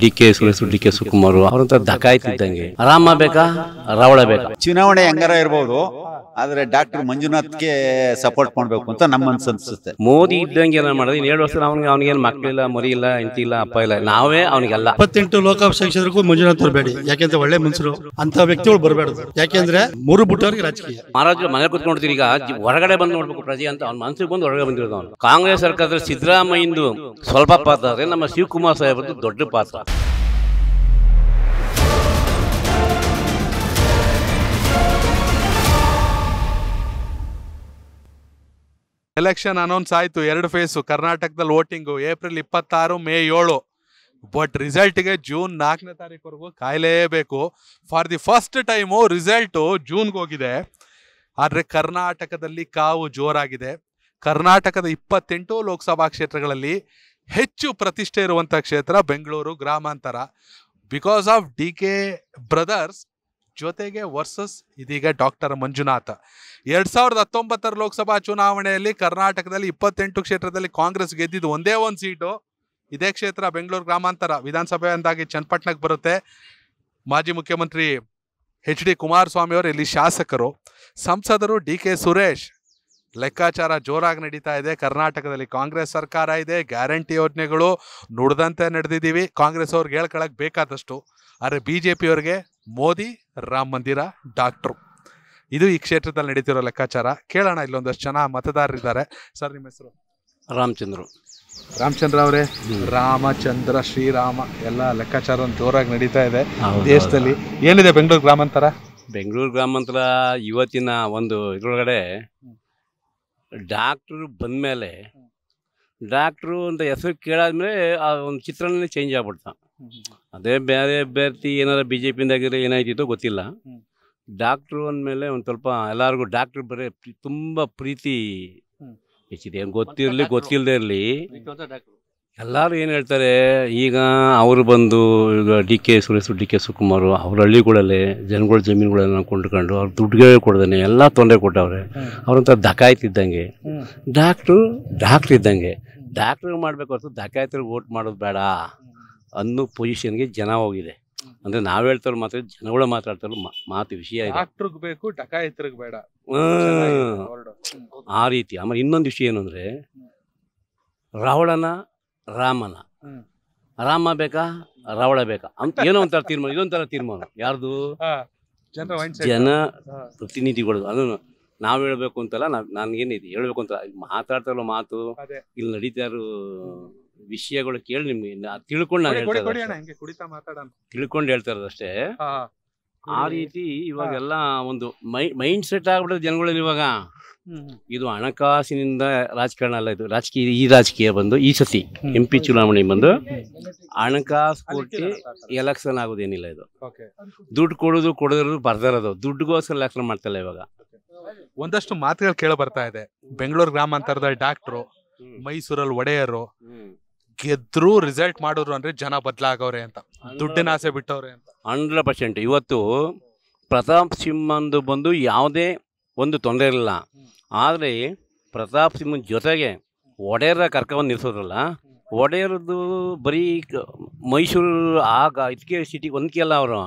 D K Suresh D K Shivakumar ಅವ್ರಂತ ದಕಾಯ್ತಿದ್ದಂಗೆ ಆರಾಮ ಬೇಕಾ? ರಾವಳ ಬೇಕಾ? ಚುನಾವಣೆ ಹೆಂಗಾರ ಇರ್ಬೋದು ಆದ್ರೆ ಡಾಕ್ಟರ್ ಮಂಜುನಾಥ್ಗೆ ಸಪೋರ್ಟ್ ಮಾಡ್ಬೇಕು ಅಂತ ನಮ್ಮ ಮನ್ಸು ಅನ್ಸುತ್ತೆ ಮೋದಿ ಇದ್ದಂಗೆ ಏನ ಮಾಡಿದ್ರೆ ಏಳು ಎರಡು ವರ್ಷ ಅವ್ನಿಗೆ ಅವ್ನಿಗೇನು ಮಕ್ಕಳಿಲ್ಲ ಮರಿ ಇಲ್ಲ ಹೆಂಡತಿ ಇಲ್ಲ ಅಪ್ಪ ಇಲ್ಲ ನಾವೇ ಅವನಿಗೆಲ್ಲ. ಇಪ್ಪತ್ತೆಂಟು ಲೋಕಸಭಾ ಸಂಸದರಿಗೂ ಮಂಜುನಾಥ್ ಬರಬೇಡಿ. ಯಾಕೆಂದ್ರೆ ಒಳ್ಳೆ ಮನುಷ್ಯರು ಅಂತ ವ್ಯಕ್ತಿಗಳು ಬರಬೇಡ ಯಾಕೆಂದ್ರೆ ಮೂರು ಬಿಟ್ಟವ್ರಿಗೆ ರಾಜಕೀಯ. ಮಹಾರಾಜರು ಮನೆ ಕುತ್ಕೊಂಡಿರ್ತೀರಿ ಈಗ ಹೊರಗಡೆ ಬಂದು ನೋಡ್ಬೇಕು ಪ್ರಜೆ ಅಂತ ಅವ್ನ ಮನಸ್ಸಿಗೆ ಬಂದು ಹೊರಗಡೆ ಬಂದಿರೋದು ಅವನು. ಕಾಂಗ್ರೆಸ್ ಸರ್ಕಾರದ ಸಿದ್ದರಾಮಯ್ಯಂದು ಸ್ವಲ್ಪ ಪಾತ್ರ ಆದ್ರೆ ನಮ್ಮ ಶಿವಕುಮಾರ್ ಸಾಹೇಬ್ರದ್ದು ದೊಡ್ಡ ಪಾತ್ರ. ಎಲೆಕ್ಷನ್ ಅನೌನ್ಸ್ ಆಯಿತು. ಎರಡು ಫೇಸು ಕರ್ನಾಟಕದಲ್ಲಿ ವೋಟಿಂಗು ಏಪ್ರಿಲ್ ಇಪ್ಪತ್ತಾರು ಮೇ ಏಳು. ಬಟ್ ರಿಸಲ್ಟ್ಗೆ ಜೂನ್ ನಾಲ್ಕನೇ ತಾರೀಕುವರೆಗೂ ಕಾಯಲೇಬೇಕು. For the first time result ಜೂನ್ಗೆ ಹೋಗಿದೆ. ಆದರೆ ಕರ್ನಾಟಕದಲ್ಲಿ ಕಾವು ಜೋರಾಗಿದೆ. ಕರ್ನಾಟಕದ ಇಪ್ಪತ್ತೆಂಟು ಲೋಕಸಭಾ ಕ್ಷೇತ್ರಗಳಲ್ಲಿ ಹೆಚ್ಚು ಪ್ರತಿಷ್ಠೆ ಇರುವಂಥ ಕ್ಷೇತ್ರ ಬೆಂಗಳೂರು ಗ್ರಾಮಾಂತರ. Because of D K brothers ಜೊತೆಗೆ ವರ್ಸಸ್ ಇದೀಗ ಡಾಕ್ಟರ್ ಮಂಜುನಾಥ. ಎರಡ್ ಸಾವಿರದ ಹತ್ತೊಂಬತ್ತರ ಲೋಕಸಭಾ ಚುನಾವಣೆಯಲ್ಲಿ ಕರ್ನಾಟಕದಲ್ಲಿ ಇಪ್ಪತ್ತೆಂಟು ಕ್ಷೇತ್ರದಲ್ಲಿ ಕಾಂಗ್ರೆಸ್ ಗೆದ್ದಿದ್ದು ಒಂದೇ ಒಂದು ಸೀಟು. ಇದೇ ಕ್ಷೇತ್ರ ಬೆಂಗಳೂರು ಗ್ರಾಮಾಂತರ. ವಿಧಾನಸಭೆ ಅಂದಾಗಿ ಚನ್ನಪಟ್ಟಣಕ್ಕೆ ಬರುತ್ತೆ. ಮಾಜಿ ಮುಖ್ಯಮಂತ್ರಿ ಎಚ್ ಡಿ ಕುಮಾರಸ್ವಾಮಿ ಅವರು ಇಲ್ಲಿ ಶಾಸಕರು. ಸಂಸದರು ಡಿ ಕೆ ಸುರೇಶ್ ಲೆಕ್ಕಾಚಾರ ಜೋರಾಗಿ ನಡೀತಾ ಇದೆ. ಕರ್ನಾಟಕದಲ್ಲಿ ಕಾಂಗ್ರೆಸ್ ಸರ್ಕಾರ ಇದೆ. ಗ್ಯಾರಂಟಿ ಯೋಜನೆಗಳು ನುಡ್ದಂತೆ ನಡೆದಿದ್ದೀವಿ. ಕಾಂಗ್ರೆಸ್ ಅವ್ರಿಗೆ ಹೇಳ್ಕೊಳಕ್ ಬೇಕಾದಷ್ಟು. ಆದರೆ ಬಿ ಜೆ ಪಿಯವ್ರಿಗೆ ಮೋದಿ ರಾಮ ಮಂದಿರ ಡಾಕ್ಟ್ರು. ಇದು ಈ ಕ್ಷೇತ್ರದಲ್ಲಿ ನಡೀತಿರೋ ಲೆಕ್ಕಾಚಾರ. ಕೇಳೋಣ ಇಲ್ಲೊಂದಷ್ಟು ಜನ ಮತದಾರರಿದ್ದಾರೆ ಸರ್ ನಿಮ್ಮ ಹೆಸರು? ರಾಮಚಂದ್ರು. ರಾಮಚಂದ್ರ ಅವರೇ ರಾಮಚಂದ್ರ ಶ್ರೀರಾಮ ಎಲ್ಲ ಲೆಕ್ಕಾಚಾರ ಒಂದು ಜೋರಾಗಿ ನಡೀತಾ ಇದೆ ದೇಶದಲ್ಲಿ. ಏನಿದೆ ಬೆಂಗಳೂರು ಗ್ರಾಮಾಂತರ? ಬೆಂಗಳೂರು ಗ್ರಾಮಾಂತರ ಇವತ್ತಿನ ಒಂದು ಇದ್ರೊಳಗಡೆ ಡಾಕ್ಟ್ರು ಬಂದಮೇಲೆ ಡಾಕ್ಟ್ರು ಅಂತ ಹೆಸರು ಕೇಳಾದ್ಮೇಲೆ ಆ ಒಂದು ಚಿತ್ರನೇ ಚೇಂಜ್ ಆಗ್ಬಿಡ್ತಾ ಅದೇ ಬೇರೆ ಅಭ್ಯರ್ಥಿ ಏನಾರ ಬಿ ಜೆ ಪಿಯಿಂದಾಗಿರೋ ಏನಾಯ್ತಿತ್ತೋ ಗೊತ್ತಿಲ್ಲ. ಡಾಕ್ಟ್ರು ಅಂದಮೇಲೆ ಒಂದು ಸ್ವಲ್ಪ ಎಲ್ಲರಿಗೂ ಡಾಕ್ಟ್ರು ಬರೀ ತುಂಬ ಪ್ರೀತಿ. ಹೆಚ್ಚಿದೆ. ಗೊತ್ತಿರಲಿ ಗೊತ್ತಿಲ್ಲದೆ ಇರಲಿ. ಎಲ್ಲರೂ ಏನು ಹೇಳ್ತಾರೆ ಈಗ ಅವರು ಬಂದು ಈಗ D K Suresh D K Sukumar ಅವ್ರ ಹಳ್ಳಿಗಳಲ್ಲೇ ಜನಗಳ ಜಮೀನುಗಳನ್ನ ಕೊಂಡ್ಕೊಂಡು ಅವ್ರು ದುಡ್ಡುಗಳೇ ಕೊಡ್ದೇನೆ ಎಲ್ಲ ತೊಂದರೆ ಕೊಟ್ಟವ್ರೆ. ಅವ್ರಂತ ದಕಾಯ್ತಿದ್ದಂಗೆ ಡಾಕ್ಟ್ರು ಡಾಕ್ಟ್ರ್ ಇದ್ದಂಗೆ ಡಾಕ್ಟ್ರಿಗೆ ಮಾಡಬೇಕು ಹೊರತು ದಕಾಯ್ತರಿಗೆ ಓಟ್ ಮಾಡೋದು ಬೇಡ ಅನ್ನೋ ಪೊಸಿಷನ್ಗೆ ಜನ ಹೋಗಿದೆ. ಅಂದರೆ ನಾವು ಹೇಳ್ತಾರೋ ಮಾತ್ರ ಜನಗಳ ಮಾತಾಡ್ತಾರೋ ಮಾತು ವಿಷಯ ಡಾಕ್ಟ್ರಿಗೆ ಬೇಕು ಡಕಾಯಿತ್ರಿಗೆ ಬೇಡ. ಆ ರೀತಿ. ಆಮೇಲೆ ಇನ್ನೊಂದು ವಿಷಯ ಏನಂದ್ರೆ ಅಂದರೆ ರಾವಣನ ರಾಮನ. ರಾಮ ಬೇಕಾ? ರಾವಣ ಬೇಕಾ? ಅಂತ ಏನೋ ಒಂಥರ ತೀರ್ಮಾನ ಇದೊಂಥರ ತೀರ್ಮಾನ. ಯಾರ್ದು? ಜನ ಪ್ರತಿನಿಧಿಗಳು ಅದನ್ನು ನಾವ್ ಹೇಳ್ಬೇಕು ಅಂತಲ್ಲ ನಾವು ನನಗೇನಿದೆ ಹೇಳ್ಬೇಕು ಅಂತ. ಮಾತಾಡ್ತಾರ ಮಾತು. ಇಲ್ಲಿ ನಡೀತಾ ಇರೋ ವಿಷಯಗಳು ಕೇಳಿ ನಿಮ್ಗೆ ತಿಳ್ಕೊಂಡು ನಾನು ಹೇಳ್ತಾ ತಿಳ್ಕೊಂಡು ಹೇಳ್ತಾ ಇರೋದಷ್ಟೇ ಆ ರೀತಿ ಇವಾಗೆಲ್ಲ ಒಂದು ಮೈ ಮೈಂಡ್ ಸೆಟ್ ಆಗ್ಬಿಟ್ಟದೆ ಜನಗಳಲ್ಲಿ ಇವಾಗ. ಇದು ಹಣಕಾಸಿನಿಂದ ರಾಜಕಾರಣ ಅಲ್ಲ ಇದು. ರಾಜಕೀಯ ಈ ರಾಜಕೀಯ ಬಂದು ಈ ಸತಿ ಎಂ ಪಿ ಚುನಾವಣೆ ಬಂದು ಹಣಕಾಸು ಕೊಟ್ಟು ಎಲೆಕ್ಷನ್ ಆಗೋದೇನಿಲ್ಲ ಇದು. ದುಡ್ಡು ಕೊಡೋದು ಕೊಡೋದು ಬರ್ದಿರೋದು ದುಡ್ಡುಗೋಸ್ಕರ ಎಲೆಕ್ಷನ್ ಮಾಡ್ತಲ್ಲ ಇವಾಗ. ಒಂದಷ್ಟು ಮಾತುಗಳು ಕೇಳ ಬರ್ತಾ ಇದೆ. ಬೆಂಗಳೂರು ಗ್ರಾಮಾಂತರದ ಡಾಕ್ಟ್ರು ಮೈಸೂರಲ್ಲಿ ಒಡೆಯರು ಗೆದ್ರು ರಿಸಲ್ಟ್ ಮಾಡೋರು ಅಂದ್ರೆ ಜನ ಬದಲಾಗವ್ರೆ ಅಂತ. ದುಡ್ಡಿನ ಆಸೆ ಬಿಟ್ಟವ್ರೆ ಅಂತ. Hundred percent. ಇವತ್ತು ಪ್ರತಾಪ್ ಸಿಂಹಂದು ಬಂದು ಯಾವುದೇ ಒಂದು ತೊಂದರೆ ಇಲ್ಲ ಆದರೆ ಪ್ರತಾಪ್ ಸಿಂಹನ ಜೊತೆಗೆ ಒಡೆಯರ ಕರ್ಕವನ್ನು ನಿಲ್ಸೋದ್ರಲ್ಲ ಒಡೆಯರದು ಬರೀ ಮೈಸೂರು ಆಗ ಇದಕ್ಕೆ ಸಿಟಿಗೆ ಒಂದಕ್ಕೆ ಅಲ್ಲ ಅವರು.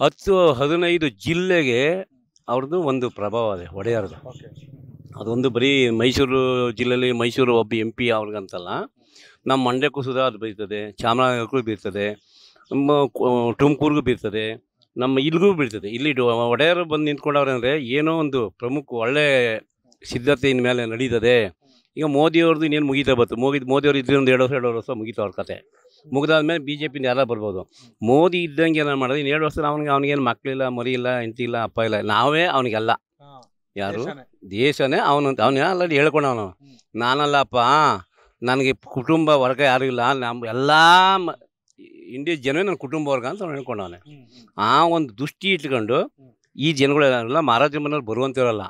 ಹತ್ತು ಹದಿನೈದು ಜಿಲ್ಲೆಗೆ ಅವ್ರದ್ದು ಒಂದು ಪ್ರಭಾವ ಇದೆ ಒಡೆಯರದು ಅದೊಂದು ಬರೀ ಮೈಸೂರು ಜಿಲ್ಲೆಯಲ್ಲಿ ಮೈಸೂರು ಒಬ್ಬ ಎಂ ಪಿ ಅವ್ರಿಗಂತಲ್ಲ. ನಮ್ಮ ಮಂಡ್ಯಕ್ಕೂ ಸುಧಾ ಅದು ಬೀರ್ತದೆ ಚಾಮರಾಜನಗರಕ್ಕೂ ಬೀರ್ತದೆ ನಮ್ಮ ತುಮಕೂರಿಗೂ ಬೀರ್ತದೆ ನಮ್ಮ ಇಲ್ಲಿಗೂ ಬೀಳ್ತದೆ. ಇಲ್ಲಿ ಒಡೆಯರು ಬಂದು ನಿಂತ್ಕೊಂಡವ್ರೆ ಅಂದರೆ ಏನೋ ಒಂದು ಪ್ರಮುಖ ಒಳ್ಳೆ ಸಿದ್ಧತೆಯ ಮೇಲೆ ನಡೀತದೆ. ಈಗ ಮೋದಿಯವ್ರದ್ದು ಇನ್ನೇನು ಮುಗಿತಾ ಬಂತು ಮೋದಿ ಮೋದಿಯವ್ರು ಇದ್ರೆ ಒಂದು ಎರಡು ವರ್ಷ ಎರಡು ವರ್ಷ ಮುಗಿತಾ ಅವ್ರ ಕತೆ. ಮುಗಿದಾದ್ಮೇಲೆ ಬಿ ಜೆ ಪಿಯಿಂದ ಯಾರು ಬರ್ಬೋದು. ಮೋದಿ ಇದ್ದಂಗೆ ಏನಾರು ಮಾಡೋದು ಇನ್ನು ಎರಡು ವರ್ಷ ಅವನಿಗೆ ಅವನಿಗೇನು ಮಕ್ಕಳಿಲ್ಲ ಮರಿ ಇಲ್ಲ ಹೆಂಡತಿ ಇಲ್ಲ ಅಪ್ಪ ಇಲ್ಲ ನಾವೇ ಅವನಿಗೆಲ್ಲ. ಯಾರು? ದೇಶನೇ. ಅವನಂತ ಅವನು ಏನಲ್ಲ ಆಲ್ರೆಡಿ ಹೇಳ್ಕೊಂಡವನು. ನಾನಲ್ಲಪ್ಪ ನನಗೆ ಕುಟುಂಬ ವರ್ಗ ಯಾರು ಇಲ್ಲ ನಮ್ಮ ಎಲ್ಲ ಮ- ಇಂಡಿಯಾ ಜನವೇ ನನ್ನ ಕುಟುಂಬ ವರ್ಗ ಅಂತ ನಾನು ಹೇಳ್ಕೊಂಡವನೆ. ಆ ಒಂದು ದೃಷ್ಟಿ ಇಟ್ಕೊಂಡು ಈ ಜನಗಳೆಲ್ಲ ಮಹಾರಾಜ ಮನೆಯವ್ರು ಬರುವಂತಿರಲ್ಲ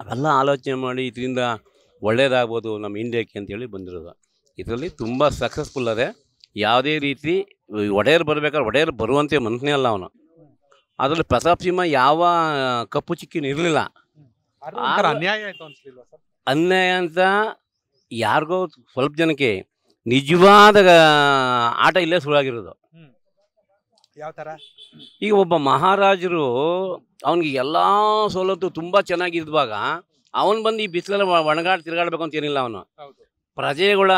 ಅವೆಲ್ಲ ಆಲೋಚನೆ ಮಾಡಿ ಇದರಿಂದ ಒಳ್ಳೇದಾಗ್ಬೋದು ನಮ್ಮ ಇಂಡಿಯಾಕ್ಕೆ ಅಂತೇಳಿ ಬಂದಿರೋದು. ಇದರಲ್ಲಿ ತುಂಬ ಸಕ್ಸಸ್ಫುಲ್ ಅದೇ. ಯಾವುದೇ ರೀತಿ ಒಡೆಯರು ಬರಬೇಕಾದ್ರೆ ಒಡೆಯರು ಬರುವಂತೆ ಮನಸ್ಸೇ ಅಲ್ಲ ಅವನು. ಅದರಲ್ಲಿ ಪ್ರತಾಪ್ ಸಿಂಹ ಯಾವ ಕಪ್ಪು ಚಿಕ್ಕಿನ ಇರಲಿಲ್ಲ. ಅನ್ಯಾಯ ಅಂತ ಯಾರಿಗೋ ಸ್ವಲ್ಪ ಜನಕ್ಕೆ ನಿಜವಾದ ಆಟ ಇಲ್ಲೇ ಶುರುವಾಗಿರೋದು ಯಾವ ತರ? ಈಗ ಒಬ್ಬ ಮಹಾರಾಜರು ಅವನಿಗೆ ಎಲ್ಲ ಸವಲತ್ತು ತುಂಬ ಚೆನ್ನಾಗಿದ್ವಾಗ ಅವನು ಬಂದು ಈ ಬಿಸಿಲಲ್ಲಿ ಒಣಗಾಡಿ ತಿರುಗಾಡ್ಬೇಕು ಅಂತ ಏನಿಲ್ಲ ಅವನು. ಪ್ರಜೆಗಳ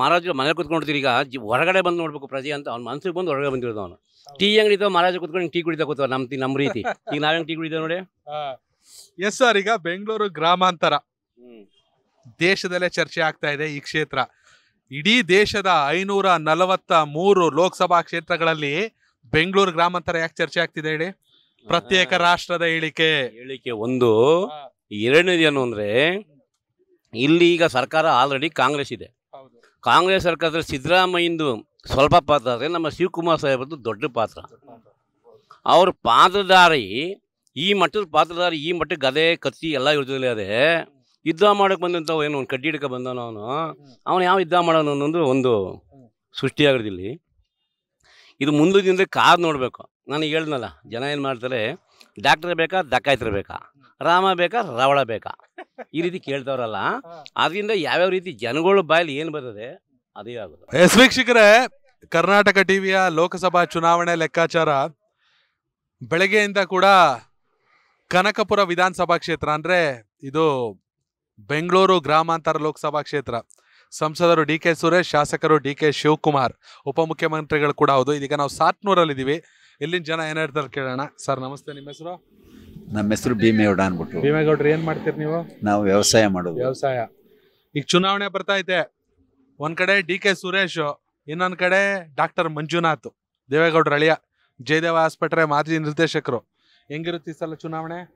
ಮಹಾರಾಜರು ಮನೆ ಕುತ್ಕೊಂಡಿರ್ತೀರಿ ಈಗ ಹೊರಗಡೆ ಬಂದು ನೋಡ್ಬೇಕು ಪ್ರಜೆ ಅಂತ ಅವ್ನ ಮನಸ್ಸಿಗೆ ಬಂದು ಹೊರಗಡೆ ಬಂದಿರೋದು ಅವನು. ಟೀ ಅಂಗಡಿ ಇದ್ದಾವೆ ಮಹಾರಾಜ ಕುತ್ಕೊಂಡು ಟೀ ಕುಡಿತಾ ಕೂತಾವ ನಮ್ಮ ನಮ್ಮ ರೀತಿ. ಈಗ ನಾವೇನು ಟೀ ಕುಡಿತೇವೆ ನೋಡಿ. ಎಸ್ ಸರ್ ಈಗ ಬೆಂಗಳೂರು ಗ್ರಾಮಾಂತರ. ದೇಶದಲ್ಲೇ ಚರ್ಚೆ ಆಗ್ತಾ ಇದೆ ಈ ಕ್ಷೇತ್ರ. ಇಡೀ ದೇಶದ ಐನೂರ ನಲವತ್ತ ಮೂರು ಲೋಕಸಭಾ ಕ್ಷೇತ್ರಗಳಲ್ಲಿ ಬೆಂಗಳೂರು ಗ್ರಾಮಾಂತರ ಯಾಕೆ ಚರ್ಚೆ ಆಗ್ತಿದೆ ಹೇಳಿ? ಪ್ರತ್ಯೇಕ ರಾಷ್ಟ್ರದ ಹೇಳಿಕೆ. ಹೇಳಿಕೆ ಒಂದು. ಎರಡನೇದು ಏನು ಅಂದರೆ ಇಲ್ಲಿ ಈಗ ಸರ್ಕಾರ ಆಲ್ರೆಡಿ ಕಾಂಗ್ರೆಸ್ ಇದೆ. ಕಾಂಗ್ರೆಸ್ ಸರ್ಕಾರದಲ್ಲಿ ಸಿದ್ದರಾಮಯ್ಯಂದು ಸ್ವಲ್ಪ ಪಾತ್ರ ಆದರೆ ನಮ್ಮ ಶಿವಕುಮಾರ್ ಸಾಹೇಬ್ರದ್ದು ದೊಡ್ಡ ಪಾತ್ರ. ಅವ್ರ ಪಾತ್ರಧಾರಿ ಈ ಮಟ್ಟದ ಪಾತ್ರಧಾರಿ ಈ ಮಟ್ಟಕ್ಕೆ ಗದೆ ಕತ್ತಿ ಎಲ್ಲ ಇರ್ತದೆ ಅದೇ. ಯುದ್ಧ ಮಾಡಕ್ಕೆ ಬಂದಂಥವು ಏನು ಒಂದು ಕಡ್ಡಿ ಹಿಡ್ಕೊ ಬಂದವನು ಅವನು. ಅವನು ಯಾವ ಯುದ್ಧ ಮಾಡೋನು ಅನ್ನೋದು ಒಂದು ಸೃಷ್ಟಿಯಾಗಿರೋದಿಲ್ಲಿ ಇದು ಮುಂದಿನಿಂದ ಕಾದು ನೋಡಬೇಕು. ನಾನು ಹೇಳ್ದಲ್ಲ ಜನ ಏನು ಮಾಡ್ತಾರೆ ಡಾಕ್ಟರ್ ಬೇಕಾ ದಕ್ಕಾಯ್ತರ ಬೇಕಾ? ರಾಮ ಬೇಕಾ ರಾವಣ ಬೇಕಾ? ಈ ರೀತಿ ಕೇಳ್ತಾವ್ರಲ್ಲ. ಅದರಿಂದ ಯಾವ್ಯಾವ ರೀತಿ ಜನಗಳ ಬಾಯಲ್ಲಿ ಏನು ಬರ್ತದೆ ಅದೇ ಆಗುತ್ತೆ ಎಸ್ ವೀಕ್ಷಕರೇ ಕರ್ನಾಟಕ ಟಿವಿಯ ಲೋಕಸಭಾ ಚುನಾವಣೆ ಲೆಕ್ಕಾಚಾರ ಬೆಳಗ್ಗೆಯಿಂದ ಕೂಡ ಕನಕಪುರ ವಿಧಾನಸಭಾ ಕ್ಷೇತ್ರ ಅಂದ್ರೆ ಇದು ಬೆಂಗಳೂರು ಗ್ರಾಮಾಂತರ ಲೋಕಸಭಾ ಕ್ಷೇತ್ರ. ಸಂಸದರು ಡಿ ಕೆ ಸುರೇಶ್ ಶಾಸಕರು ಡಿ ಕೆ ಶಿವಕುಮಾರ್ ಉಪಮುಖ್ಯಮಂತ್ರಿಗಳು ಕೂಡ ಹೌದು. ಇದೀಗ ನಾವು ಸಾತ್ನೂರಲ್ಲಿದ್ದೀವಿ. ಇಲ್ಲಿನ ಜನ ಏನು ಹೇಳ್ತಾರೆ ಕೇಳೋಣ. ಸರ್ ನಮಸ್ತೆ. ನಿಮ್ಮ ಹೆಸರು? ನಮ್ಮ ಹೆಸರು ಭೀಮೇಗೌಡ ಅನ್ಬಿಟ್ಟು ಭೀಮೇಗೌಡ್ರು ಏನು ಮಾಡ್ತೀರಿ ನೀವು? ನಾವು ವ್ಯವಸಾಯ ಮಾಡೋದು. ವ್ಯವಸಾಯ. ಈಗ ಚುನಾವಣೆ ಬರ್ತಾ ಐತೆ. ಒಂದ್ ಕಡೆ ಡಿ ಕೆ ಸುರೇಶ್ ಇನ್ನೊಂದ್ ಕಡೆ ಡಾಕ್ಟರ್ ಮಂಜುನಾಥ್ ದೇವೇಗೌಡರ ಅಳಿಯ ಜಯದೇವ ಆಸ್ಪತ್ರೆ ಮಾಜಿ ನಿರ್ದೇಶಕರು. ಹೆಂಗಿರುತ್ತೆ ಈ ಸಲ ಚುನಾವಣೆ?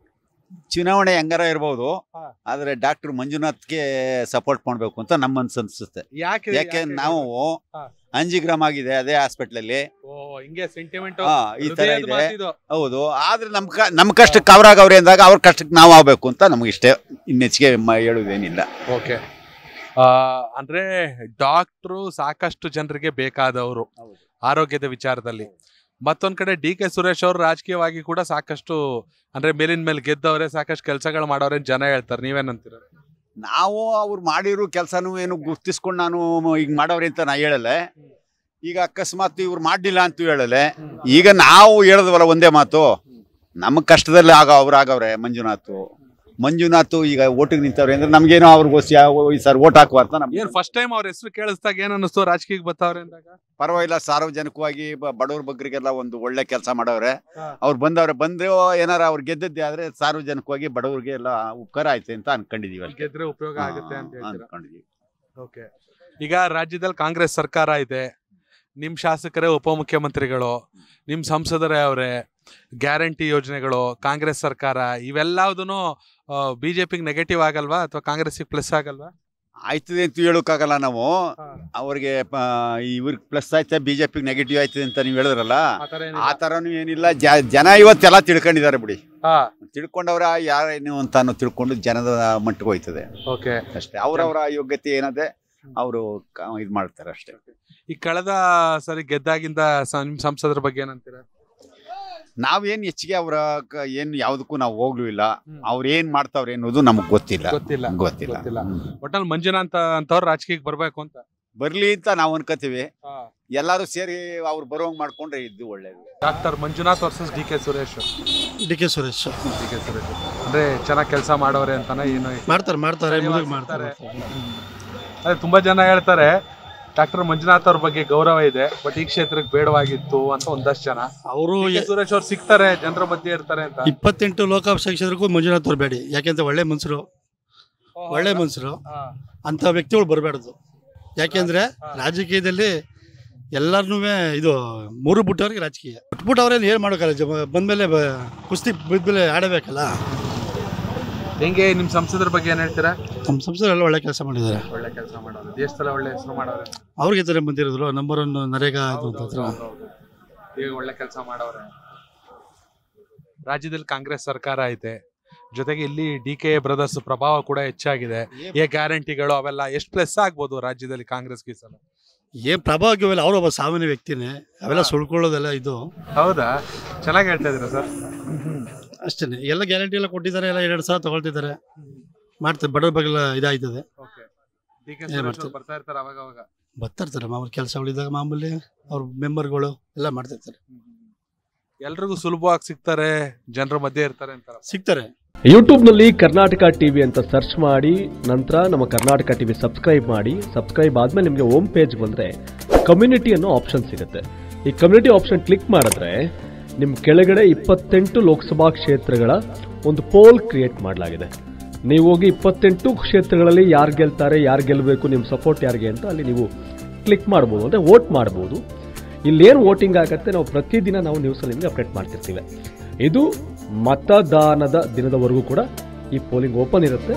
ಚುನಾವಣೆ ಹೆಂಗಾರ ಇರ್ಬೋದು. ಆದ್ರೆ ಡಾಕ್ಟರ್ ಮಂಜುನಾಥ್ಗೆ ಸಪೋರ್ಟ್ ಮಾಡ್ಬೇಕು ಅಂತ ನಮ್ಮ ಮನ್ಸು ಅನ್ಸುತ್ತೆ ಯಾಕೆ ಯಾಕೆ ನಾವು ಅಂಜಿ ಅಂಜಿಗ್ರಾಮ್ ಆಗಿದೆ ಅದೇ ಹಾಸ್ಪಿಟ್ಲಲ್ಲಿ. ಈ ತರ ಇದೆ. ಹೌದು ಆದ್ರೆ ನಮ್ ಕ ನಮ್ ಕಷ್ಟಕ್ಕೆ ಅವ್ರಾಗವ್ರೆ ಅಂದಾಗ ಅವ್ರ ಕಷ್ಟಕ್ಕೆ ನಾವು ಆಗ್ಬೇಕು ಅಂತ ನಮ್ಗೆ ಇಷ್ಟೇ ಇನ್ನೆಚ್ಚಿಗೆ ಹೇಳುದೇನಿಲ್ಲ ಹೇಳುವುದೇನಿಲ್ಲ. ಓಕೆ. ಅಂದ್ರೆ ಡಾಕ್ಟ್ರು ಸಾಕಷ್ಟು ಜನರಿಗೆ ಬೇಕಾದವರು ಆರೋಗ್ಯದ ವಿಚಾರದಲ್ಲಿ. ಮತ್ತೊಂದ್ ಕಡೆ ಡಿ ಕೆ ಸುರೇಶ್ ಅವರು ರಾಜಕೀಯವಾಗಿ ಕೂಡ ಸಾಕಷ್ಟು, ಅಂದ್ರೆ ಮೇಲಿನ ಮೇಲೆ ಗೆದ್ದವ್ರೆ ಸಾಕಷ್ಟು ಕೆಲಸಗಳು ಮಾಡೋರೆ ಜನ ಹೇಳ್ತಾರೆ. ನೀವೇನಂತೀರ ನಾವು ಅವ್ರು ಮಾಡಿರೋ ಕೆಲಸನೂ ಏನು ಗುರ್ತಿಸ್ಕೊಂಡು ನಾನು ಈಗ ಮಾಡೋರಿ ಅಂತ ನಾ ಹೇಳಲೆ ಈಗ ಅಕಸ್ಮಾತ್ ಇವ್ರು ಮಾಡಲಿಲ್ಲ ಅಂತ ಹೇಳಲೆ ಈಗ ನಾವು ಹೇಳದ್ವಲ್ಲ ಒಂದೇ ಮಾತು ನಮ್ಮ ಕಷ್ಟದಲ್ಲಿ ಆಗ ಅವ್ರಾಗವ್ರೆ ಮಂಜುನಾಥ್. ಮಂಜುನಾಥ್ ಈಗ ಓಟಿಗೆ ನಿಂತವ್ರೆ ಅಂದ್ರೆ ನಮ್ಗೇನೋ ಈ ಸರ್ ಓಟ್ ಹಾಕುವ ಅಂತ ನಮ್ಗೆ ಏನ್ ಫಸ್ಟ್ ಟೈಮ್ ಅವ್ರ ಹೆಸರು ಕೇಳಿಸ್ದಾಗ ಏನ್ ಅನ್ನಿಸ್ತು? ರಾಜಕೀಯಕ್ಕೆ ಬರ್ತಾವ್ರೆ ಅಂದಾಗ? ಪರವಾಗಿಲ್ಲ ಸಾರ್ವಜನಿಕವಾಗಿ ಬಡವ್ರ ಬಗ್ಗರಿಗೆಲ್ಲ ಒಂದು ಒಳ್ಳೆ ಕೆಲಸ ಮಾಡವ್ರೆ. ಅವ್ರು ಬಂದವ್ರೆ ಬಂದ್ರೆ ಏನಾರ ಅವ್ರು ಗೆದ್ದದ್ದೇ ಆದ್ರೆ ಸಾರ್ವಜನಿಕವಾಗಿ ಬಡವ್ರಿಗೆ ಎಲ್ಲ ಉಪಕಾರ ಆಯ್ತು ಅಂತ ಅನ್ಕೊಂಡಿದೀವಿ ಅಲ್ಲಿ. ಗೆದ್ರೆ ಉಪಯೋಗ ಆಗುತ್ತೆ ಅಂತ ಅನ್ಕೊಂಡಿದೀವಿ. ಓಕೆ. ಈಗ ರಾಜ್ಯದಲ್ಲಿ ಕಾಂಗ್ರೆಸ್ ಸರ್ಕಾರ ಇದೆ. ನಿಮ್ ಶಾಸಕರೇ ಉಪಮುಖ್ಯಮಂತ್ರಿಗಳು ನಿಮ್ ಸಂಸದರೇ ಅವರೇ ಗ್ಯಾರಂಟಿ ಯೋಜನೆಗಳು ಕಾಂಗ್ರೆಸ್ ಸರ್ಕಾರ ಇವೆಲ್ಲದೂ ಬಿಜೆಪಿಗೆ ನೆಗೆಟಿವ್ ಆಗಲ್ವಾ ಅಥವಾ ಕಾಂಗ್ರೆಸ್ಗೆ ಪ್ಲಸ್ ಆಗಲ್ವಾ? ಆಯ್ತದೆ ಅಂತ ಹೇಳೋಕ್ಕಾಗಲ್ಲ ನಾವು. ಅವ್ರಿಗೆ ಇವ್ರಿಗೆ ಪ್ಲಸ್ ಆಯ್ತಾ ಬಿಜೆಪಿಗೆ ನೆಗೆಟಿವ್ ಆಯ್ತದೆ ಅಂತ ನೀವು ಹೇಳಿದ್ರಲ್ಲ ಆ ಥರನೂ ಏನಿಲ್ಲ. ಜನ ಇವತ್ತೆಲ್ಲ ತಿಳ್ಕೊಂಡಿದ್ದಾರೆ ಬಿಡಿ. ತಿಳ್ಕೊಂಡವ್ರ ಯಾರೇನು ಅಂತ ತಿಳ್ಕೊಂಡು ಜನದ ಮಟ್ಟಿಗೆ ಹೋಯ್ತದೆ. ಓಕೆ. ಅಷ್ಟೇ. ಅವ್ರವ್ರ ಯೋಗ್ಯತೆ ಏನದೆ ಅವರು ಇದು ಮಾಡ್ತಾರೆ ಅಷ್ಟೇ. ಈ ಕಳೆದ ಸರಿ ಗೆದ್ದಾಗಿಂದ ನಿಮ್ ಸಂಸದರ ಬಗ್ಗೆ ಏನಂತೀರಾ? ನಾವೇನ್ ಹೆಚ್ಚಿಗೆ ಅವರ ಏನು ಯಾವ್ದಕ್ಕೂ ನಾವು ಹೋಗ್ಲೂ ಇಲ್ಲ. ಅವ್ರ ಏನ್ ಮಾಡ್ತಾವ್ರೆ ಅನ್ನೋದು ನಮಗ್ ಗೊತ್ತಿಲ್ಲ. ಗೊತ್ತಿಲ್ಲ. ಗೊತ್ತಿಲ್ಲ. ಒಟ್ಟಲ್ಲಿ ಮಂಜುನಾಥ್ ಅಂತವ್ರು ರಾಜಕೀಯಕ್ಕೆ ಬರ್ಬೇಕು ಅಂತ. ಬರ್ಲಿ ಅಂತ ನಾವು ಅನ್ಕೋತೀವಿ ಎಲ್ಲಾರು ಸೇರಿ ಅವ್ರು ಬರೋಂಗ್ ಮಾಡ್ಕೊಂಡ್ರೆ ಇದ್ದು ಒಳ್ಳೇದು. Doctor Manjunath versus D K Suresh. D K Suresh. D K Suresh. ಅಂದ್ರೆ ಚೆನ್ನಾಗಿ ಕೆಲಸ ಮಾಡೋರೆ ಅಂತಾನೆ ಏನು ಮಾಡ್ತಾರೆ ಮಾಡ್ತಾರೆ ಮಾಡ್ತಾರೆ. ಅದೇ ತುಂಬಾ ಜನ ಹೇಳ್ತಾರೆ ಡಾಕ್ಟರ್ ಮಂಜುನಾಥ್ ಅವ್ರ ಬಗ್ಗೆ ಗೌರವ ಇದೆ ಬಟ್ ಈ ಕ್ಷೇತ್ರಕ್ಕೆ ಬೇಡವಾಗಿತ್ತು ಅಂತ ಒಂದಷ್ಟು ಜನ. ಅವರು ಸುರೇಶ್ ಅವ್ರು ಸಿಗ್ತಾರೆ ಜನರ ಮಧ್ಯೆ ಇರ್ತಾರೆ ಅಂತ. ಇಪ್ಪತ್ತೆಂಟು ಲೋಕಸಭಾ ಕ್ಷೇತ್ರಕ್ಕೂ ಮಂಜುನಾಥ್ ಅವ್ರು ಬೇಡಿ ಯಾಕೆಂದ್ರೆ ಒಳ್ಳೆ ಮನುಷ್ಯರು ಒಳ್ಳೆ ಮನುಷ್ಯರು ಅಂತ ವ್ಯಕ್ತಿಗಳು ಬರಬಾರ್ದು. ಯಾಕೆಂದ್ರೆ ರಾಜಕೀಯದಲ್ಲಿ ಎಲ್ಲರನ್ನೂ ಇದು ಮೂರು ಬುಟ್ಟವ್ರಿಗೆ ರಾಜಕೀಯ. ಬಿಟ್ಬಿಟ್ಟು ಅವ್ರೇನು ಏನು ಮಾಡೋಕ್ಕಲ್ಲ ಜ ಬಂದಮೇಲೆ ಕುಸ್ತಿ ಬಿದ್ಮೇಲೆ ಆಡಬೇಕಲ್ಲ? ಹೆಂಗೆ ನಿಮ್ ಸಂಸದರ ಬಗ್ಗೆ ಏನ್ ಹೇಳ್ತೀರಾ? ನಮ್ಮ ಸಂಸದರೆಲ್ಲ ಒಳ್ಳೆ ಕೆಲಸ ಮಾಡಿದ್ದಾರೆ. ಒಳ್ಳೆ ಕೆಲಸ ಮಾಡೋದು ದೇಶದಲ್ಲ ಒಳ್ಳೆ ಹೆಸರು ಮಾಡೋರು. ಅವ್ರಿಗೆ ತರ ಬಂದಿರೋದ್ರು ನಂಬರ್ ಒನ್ ನರೇಗಾ ಇದು ಅಂತ ಹತ್ರ. ಈಗ ಒಳ್ಳೆ ಕೆಲಸ ಮಾಡೋರೆ. ರಾಜ್ಯದಲ್ಲಿ ಕಾಂಗ್ರೆಸ್ ಸರ್ಕಾರ ಐತೆ. ಜೊತೆಗೆ ಇಲ್ಲಿ ಡಿ ಕೆ ಬ್ರದರ್ಸ್ ಪ್ರಭಾವ ಕೂಡ ಹೆಚ್ಚಾಗಿದೆ. ಏ ಗ್ಯಾರಂಟಿಗಳು ಅವೆಲ್ಲ ಎಷ್ಟು ಪ್ಲಸ್ ಆಗ್ಬೋದು ರಾಜ್ಯದಲ್ಲಿ ಕಾಂಗ್ರೆಸ್ಗೆ ಏನ್ ಸಲ? ಏನು ಆಗಿವೆಲ್ಲ ಅವರೊಬ್ಬ ಸಾಮಾನ್ಯ ವ್ಯಕ್ತಿನೇ. ಅವೆಲ್ಲ ಸುಳ್ಕೊಳ್ಳೋದೆಲ್ಲ ಇದು. ಹೌದಾ? ಚೆನ್ನಾಗಿ ಹೇಳ್ತಾ ಇದ್ದೀರಾ ಸರ್? ಅಷ್ಟೇ ಎಲ್ಲ ಗ್ಯಾರಂಟಿ ಎಲ್ಲ ಕೊಟ್ಟಿದ್ದಾರೆ ಎಲ್ಲ ಎರಡು ಸಾವಿರ ತಗೊಳ್ತಿದ್ದಾರೆ. ಮಾಡ್ತಾರೆ ಬಡವ್ರ ಬಗ್ಗೆ ಇದಾಯ್ತದೆ. ಬರ್ತಾ ಇರ್ತಾರೆ ಅವಾಗ ಅವಾಗ? ಬರ್ತಾಯಿರ್ತಾರೆ ಮಾಮೂಲಿ ಕೆಲಸಗಳಿದ್ದಾಗ ಮಾಮೂಲಿ ಅವ್ರ ಮೆಂಬರ್ಗಳು ಎಲ್ಲ ಮಾಡ್ತಿರ್ತಾರೆ. ಎಲ್ರಿಗೂ ಸುಲಭವಾಗಿ ಸಿಗ್ತಾರೆ ಜನರ ಮಧ್ಯೆ ಇರ್ತಾರೆ ಅಂತಾರ. ಸಿಗ್ತಾರೆ. ಯೂಟ್ಯೂಬ್ನಲ್ಲಿ ಕರ್ನಾಟಕ ಟಿವಿ ಅಂತ ಸರ್ಚ್ ಮಾಡಿ ನಂತರ ನಮ್ಮ ಕರ್ನಾಟಕ ಟಿವಿ ಸಬ್ಸ್ಕ್ರೈಬ್ ಮಾಡಿ ಸಬ್ಸ್ಕ್ರೈಬ್ ಆದ್ಮೇಲೆ ನಿಮಗೆ ಹೋಮ್ ಪೇಜ್ ಬಂದರೆ ಕಮ್ಯುನಿಟಿ ಅನ್ನೋ ಆಪ್ಷನ್ ಸಿಗುತ್ತೆ. ಈ ಕಮ್ಯುನಿಟಿ ಆಪ್ಷನ್ ಕ್ಲಿಕ್ ಮಾಡಿದ್ರೆ ನಿಮ್ಮ ಕೆಳಗಡೆ ಇಪ್ಪತ್ತೆಂಟು ಲೋಕಸಭಾ ಕ್ಷೇತ್ರಗಳ ಒಂದು ಪೋಲ್ ಕ್ರಿಯೇಟ್ ಮಾಡಲಾಗಿದೆ. ನೀವು ಹೋಗಿ ಇಪ್ಪತ್ತೆಂಟು ಕ್ಷೇತ್ರಗಳಲ್ಲಿ ಯಾರು ಗೆಲ್ತಾರೆ, ಯಾರು ಗೆಲ್ಲಬೇಕು ನಿಮ್ಮ ಸಪೋರ್ಟ್ ಯಾರಿಗೆ ಅಂತ ಅಲ್ಲಿ ನೀವು ಕ್ಲಿಕ್ ಮಾಡ್ಬೋದು, ಅಂದರೆ ವೋಟ್ ಮಾಡ್ಬೋದು. ಇಲ್ಲೇನು ವೋಟಿಂಗ್ ಆಗುತ್ತೆ, ನಾವು ಪ್ರತಿದಿನ ನಾವು ನ್ಯೂಸಲ್ಲಿ ನಿಮಗೆ ಅಪ್ಡೇಟ್ ಮಾಡ್ತಿರ್ತೀವಿ. ಇದು ಮತದಾನದ ದಿನದವರೆಗೂ ಕೂಡ ಈ ಪೋಲಿಂಗ್ ಓಪನ್ ಇರುತ್ತೆ.